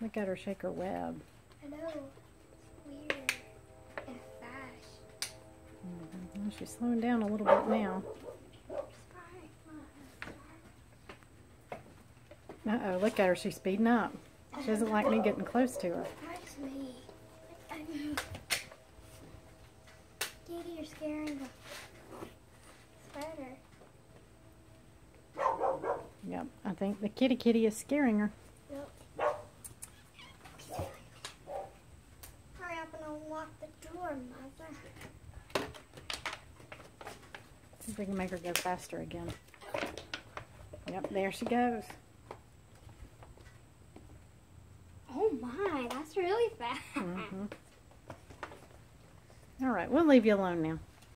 Look at her shake her web. I know. It's weird and fast. Well, mm-hmm. she's slowing down a little bit now. Uh-oh, look at her. She's speeding up. She doesn't like me getting close to her. That's me. Daddy, you're scaring the spider. Yep, I think the kitty kitty is scaring her. Yep. Hurry up and unlock the door, Mother. See if we can make her go faster again. Yep, there she goes. Oh my, that's really fast. hmm All right, we'll leave you alone now.